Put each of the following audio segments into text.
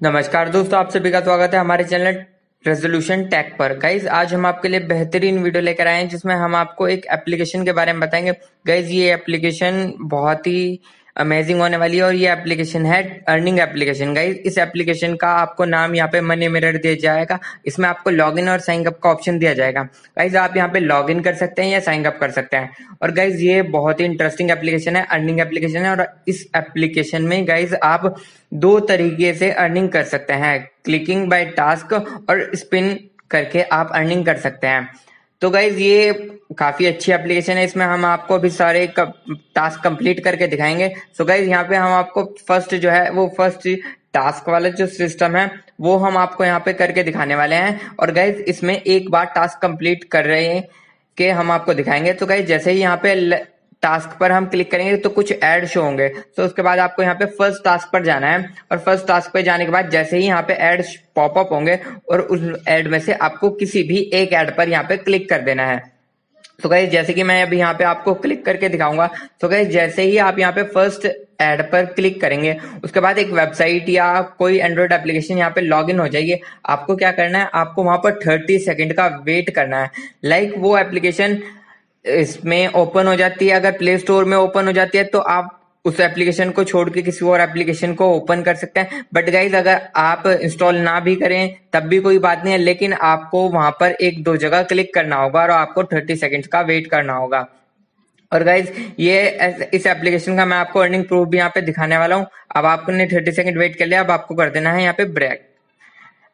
नमस्कार दोस्तों आप सभी का स्वागत है हमारे चैनल रेजोल्यूशन टेक पर। गाइज़ आज हम आपके लिए बेहतरीन वीडियो लेकर आए हैं जिसमें हम आपको एक एप्लीकेशन के बारे में बताएँगे। गाइज़ ये एप्लीकेशन बहुत ही अमेजिंग होने वाली है और ये एप्लीकेशन है अर्निंग एप्लीकेशन गाइज़ इस एप्लीकेशन का आपको नाम यहाँ पे मनी मिरर दिया जाएगा। इसमें आपको लॉगिन और साइन अप का ऑप्शन दिया जाएगा। गाइज़ आप यहाँ पे लॉगिन कर सकते हैं या साइन अप कर सकते हैं। और गाइज़ ये बहुत ही इंटरेस्टिंग एप्लीकेशन है अर्निंग एप्लीकेशन है और इस एप्लीकेशन में गाइज़ आप दो तरीके से अर्निंग कर सकते हैं। क्लिकिंग बाय टास्क और स्पिन करके आप अर्निंग कर सकते हैं। तो गाइज़ ये काफ़ी अच्छी एप्लीकेशन है। इसमें हम आपको अभी सारे टास्क कंप्लीट करके दिखाएँगे। सो गाइज़ यहाँ पे हम आपको फ़र्स्ट जो है, वो फ़र्स्ट टास्क वाला जो सिस्टम है, वो हम आपको यहाँ पे करके दिखाने वाले हैं। और गाइज़ इसमें एक बार टास्क कंप्लीट कर रहे हैं, के हम आपको दिखाएँगे। तो गाइज़ जैसे ही यहाँ पे टास्क पर हम क्लिक करेंगे तो कुछ एड शो होंगे। तो उसके बाद आपको यहाँ पे फ़र्स्ट टास्क पर जाना है और फ़र्स्ट टास्क पर जाने के बाद जैसे ही यहाँ पे एड पॉपअप होंगे और उस एड में से आपको किसी भी एक एड पर यहाँ पे क्लिक कर देना है। तो गाइज़ जैसे कि मैं अभी यहाँ पे आपको क्लिक करके दिखाऊँगा। तो गाइज़ जैसे ही आप यहाँ पे फ़र्स्ट एड पर क्लिक करेंगे, उसके बाद एक वेबसाइट या कोई एंड्रॉइड एप्लीकेशन यहाँ पे लॉगिन हो जाएगी। आपको क्या करना है? आपको वहाँ पर थर्टी सेकेंड का वेट करना है। लाइक like वो एप्लीकेशन इसमें ओपन हो जाती है। अगर प्ले स्टोर में ओपन हो जाती है तो आप उस एप्लीकेशन को छोड़ के किसी और एप्लीकेशन को ओपन कर सकते हैं। बट गाइज़ अगर आप इंस्टॉल ना भी करें, तब भी कोई बात नहीं है। लेकिन आपको वहाँ पर एक दो जगह क्लिक करना होगा और आपको थर्टी सेकेंड्स का वेट करना होगा। और गाइज़ ये इस एप्लीकेशन का मैं आपको अर्निंग प्रूफ भी यहाँ पे दिखाने वाला हूँ। अब आपने थर्टी सेकेंड वेट कर लिया, अब आपको कर देना है यहाँ पे ब्रेक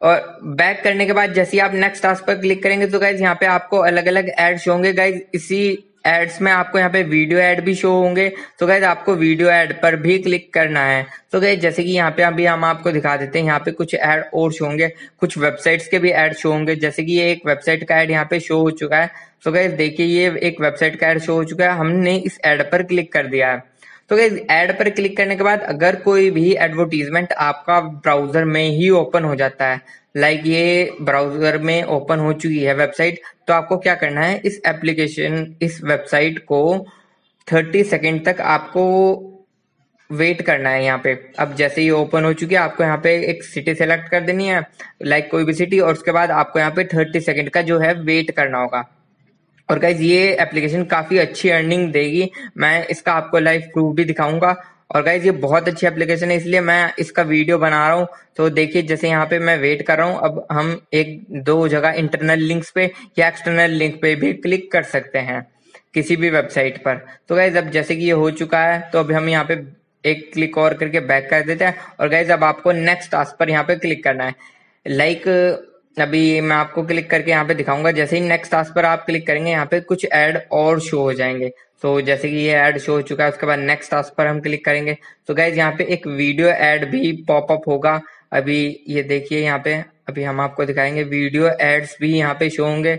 और बैक करने के बाद जैसे आप नेक्स्ट टास्क पर क्लिक करेंगे तो गाइज़ यहाँ पे आपको अलग अलग एड शो होंगे। गाइज़ इसी एड्स में आपको यहाँ पे वीडियो एड भी शो होंगे। तो गाइज़ आपको वीडियो एड पर भी क्लिक करना है। तो गाइज़ जैसे कि यहाँ पे अभी हम आपको दिखा देते हैं, यहाँ पे कुछ एड और शो होंगे। कुछ वेबसाइट्स के भी एड शो होंगे। जैसे कि ये एक वेबसाइट का एड यहाँ पे शो हो चुका है। तो गाइज़ देखिए, ये एक वेबसाइट का एड शो हो चुका है। हमने इस एड पर क्लिक कर दिया है। तो गाइज़ एड पर क्लिक करने के बाद अगर कोई भी एडवर्टीजमेंट आपका ब्राउज़र में ही ओपन हो जाता है लाइक like ये ब्राउज़र में ओपन हो चुकी है वेबसाइट तो आपको क्या करना है? इस एप्लीकेशन इस वेबसाइट को 30 सेकेंड तक आपको वेट करना है यहाँ पे। अब जैसे ही ओपन हो चुकी है, आपको यहाँ पे एक सिटी सेलेक्ट कर देनी है लाइक कोई भी सिटी और उसके बाद आपको यहाँ पे 30 सेकेंड का जो है वेट करना होगा। और गाइज़ ये एप्लीकेशन काफ़ी अच्छी अर्निंग देगी। मैं इसका आपको लाइव प्रूफ भी दिखाऊँगा। और गाइज़ ये बहुत अच्छी एप्लीकेशन है, इसलिए मैं इसका वीडियो बना रहा हूँ। तो देखिए, जैसे यहाँ पे मैं वेट कर रहा हूँ, अब हम एक, दो जगह इंटरनल लिंक्स पे या एक्सटर्नल लिंक पे भी क्लिक कर सकते हैं किसी भी वेबसाइट पर। तो गाइज़ अब जैसे कि ये हो चुका है तो अभी हम यहाँ पे एक क्लिक और करके बैक कर देते हैं। और गाइज़ अब आपको नेक्स्ट टास्क पर यहाँ पे क्लिक करना है। लाइक अभी मैं आपको क्लिक करके यहाँ पे दिखाऊँगा। जैसे ही नेक्स्ट टास्क पर आप क्लिक करेंगे, यहाँ पे कुछ एड और शो हो जाएँगे। तो जैसे कि ये एड शो हो चुका है, उसके बाद नेक्स्ट टास्क पर हम क्लिक करेंगे। तो गाइज़ यहाँ पे एक वीडियो एड भी पॉपअप होगा। अभी ये देखिए यहाँ पे, अभी हम आपको दिखाएँगे। वीडियो एड्स भी यहाँ पे शो होंगे।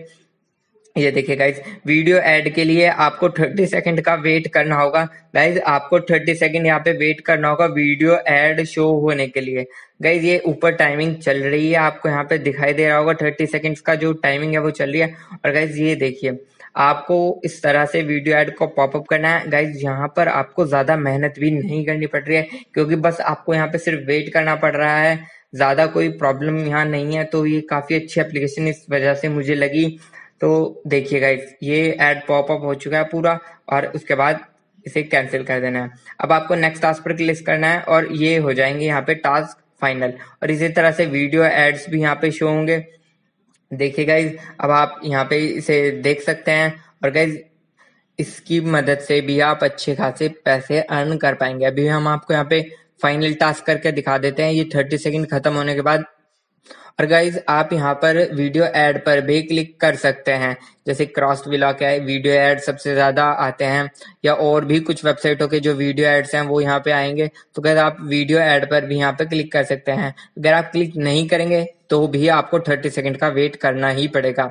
ये देखिए गाइज़ वीडियो ऐड के लिए आपको 30 सेकंड का वेट करना होगा। गाइज़ आपको 30 सेकंड यहाँ पे वेट करना होगा वीडियो ऐड शो होने के लिए। गाइज़ ये ऊपर टाइमिंग चल रही है, आपको यहाँ पे दिखाई दे रहा होगा 30 सेकंड्स का जो टाइमिंग है वो चल रही है। और गाइज़ ये देखिए, आपको इस तरह से वीडियो ऐड को पॉपअप करना है। गाइज़ यहाँ पर आपको ज़्यादा मेहनत भी नहीं करनी पड़ रही है, क्योंकि बस आपको यहाँ पे सिर्फ़ वेट करना पड़ रहा है। ज़्यादा कोई प्रॉब्लम यहाँ नहीं है तो ये काफ़ी अच्छी एप्लीकेशन इस वजह से मुझे लगी। तो देखिए गाइज़ ये एड पॉपअप हो चुका है पूरा, और उसके बाद इसे कैंसिल कर देना है। अब आपको नेक्स्ट टास्क पर क्लिक करना है, और ये हो जाएँगे यहाँ पे टास्क फाइनल। और इसी तरह से वीडियो एड्स भी यहाँ पे शो होंगे। देखिए गाइज़ अब आप यहाँ पे इसे देख सकते हैं। और गाइज़ इसकी मदद से भी आप अच्छे खासे पैसे अर्न कर पाएँगे। अभी हम आपको यहाँ पे फाइनल टास्क करके दिखा देते हैं। ये थर्टी सेकेंड खत्म होने के बाद और गाइज़ आप यहाँ पर वीडियो एड पर भी क्लिक कर सकते हैं। जैसे क्रॉस विलॉक है वीडियो एड सबसे ज़्यादा आते हैं। या और भी कुछ वेबसाइटों के जो वीडियो एड्स हैं वो यहाँ पे आएँगे। तो गाइज़ आप वीडियो एड पर भी यहाँ पे क्लिक कर सकते हैं। अगर आप क्लिक नहीं करेंगे तो भी आपको थर्टी सेकेंड का वेट करना ही पड़ेगा।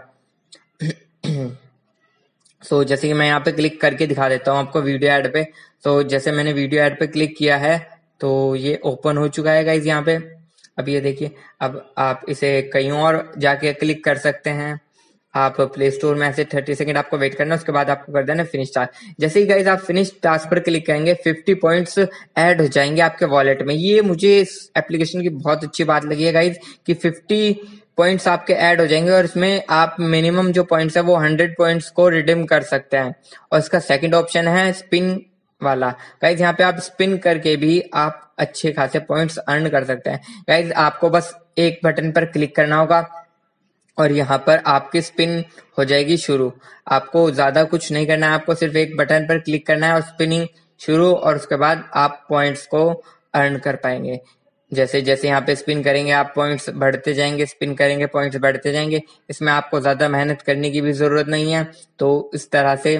सो so, जैसे कि मैं यहाँ पे क्लिक करके दिखा देता हूँ आपको वीडियो एड पे। तो जैसे मैंने वीडियो एड पे क्लिक किया है तो ये ओपन हो चुका है गाइज़ यहाँ पे। अब ये देखिए, अब आप इसे कहीं और जाके क्लिक कर सकते हैं। आप प्ले स्टोर में ऐसे थर्टी सेकंड आपको वेट करना उसके बाद आपको कर देना फिनिश टास्क जैसे ही गाइज़ आप फिनिश टास्क पर क्लिक करेंगे फिफ्टी पॉइंट्स ऐड हो जाएँगे आपके वॉलेट में। ये मुझे इस एप्लीकेशन की बहुत अच्छी बात लगी है गाइज़ कि फिफ्टी पॉइंट्स आपके ऐड हो जाएँगे और इसमें आप मिनिमम जो पॉइंट्स है वो हंड्रेड पॉइंट्स को रिडीम कर सकते हैं। और इसका सेकंड ऑप्शन है स्पिन वाला। गाइज़ यहाँ पे आप स्पिन करके भी आप अच्छे खासे पॉइंट्स अर्न कर सकते हैं। गाइज़ आपको बस एक बटन पर क्लिक करना होगा और यहाँ पर आपकी स्पिन हो जाएगी शुरू। आपको ज़्यादा कुछ नहीं करना है, आपको सिर्फ़ एक बटन पर क्लिक करना है और स्पिनिंग शुरू और उसके बाद आप पॉइंट्स को अर्न कर पाएँगे। जैसे जैसे यहाँ पे स्पिन करेंगे, आप पॉइंट्स बढ़ते जाएँगे स्पिन करेंगे पॉइंट्स बढ़ते जाएँगे। इसमें आपको ज़्यादा मेहनत करने की भी ज़रूरत नहीं है। तो इस तरह से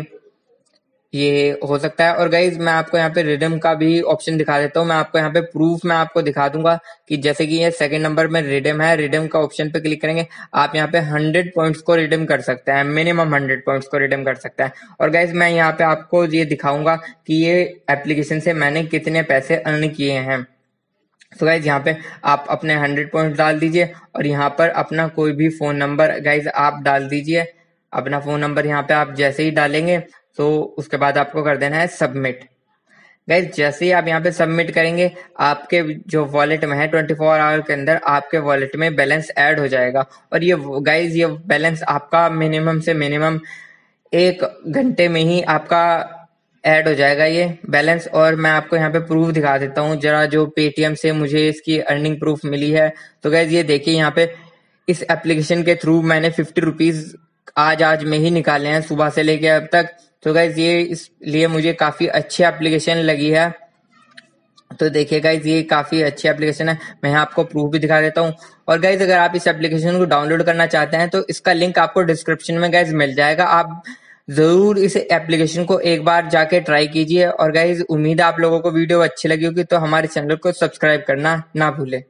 ये हो सकता है। और गाइज़ मैं आपको यहाँ पे रिडम का भी ऑप्शन दिखा देता हूँ। मैं आपको यहाँ पे प्रूफ मैं आपको दिखा दूँगा कि जैसे कि ये सेकंड नंबर में रिडम है रिडम का ऑप्शन पे क्लिक करेंगे, आप यहाँ पे हंड्रेड पॉइंट्स को रिडम कर सकते हैं। मिनिमम हंड्रेड पॉइंट्स को रिडम कर सकते हैं। और गाइज़ मैं यहाँ पे आपको ये दिखाऊँगा कि ये एप्लीकेशन से मैंने कितने पैसे अर्न किए हैं। तो गाइज़ यहाँ पे आप अपने हंड्रेड पॉइंट डाल दीजिए और यहाँ पर अपना कोई भी फ़ोन नंबर गाइज़ आप डाल दीजिए। अपना फ़ोन नंबर यहाँ पे आप जैसे ही डालेंगे तो उसके बाद आपको कर देना है सबमिट गाइज़ जैसे ही आप यहाँ पे सबमिट करेंगे, आपके जो वॉलेट में है ट्वेंटी फोर आवर के अंदर आपके वॉलेट में बैलेंस ऐड हो जाएगा। और ये गाइज़ ये बैलेंस आपका मिनिमम से मिनिमम एक घंटे में ही आपका ऐड हो जाएगा ये बैलेंस और मैं आपको यहाँ पे प्रूफ दिखा देता हूँ। जरा जो पेटीएम से मुझे इसकी अर्निंग प्रूफ मिली है। तो गैस ये देखिए यहाँ पे इस एप्लीकेशन के थ्रू मैंने फिफ्टी रुपीज़ आज आज में ही निकाले हैं, सुबह से लेके अब तक। तो गाइज़ ये इसलिए मुझे काफ़ी अच्छी एप्लीकेशन लगी है। तो देखिए गाइज़ ये काफ़ी अच्छी एप्लीकेशन है। मैं आपको प्रूफ भी दिखा देता हूँ। और गाइज़ अगर आप इस एप्लीकेशन को डाउनलोड करना चाहते हैं तो इसका लिंक आपको डिस्क्रिप्शन में गाइज़ मिल जाएगा। आप ज़रूर इस एप्लीकेशन को एक बार जाके ट्राई कीजिए। और गाइज़ उम्मीद है आप लोगों को वीडियो अच्छी लगी होगी तो हमारे चैनल को सब्सक्राइब करना ना भूले।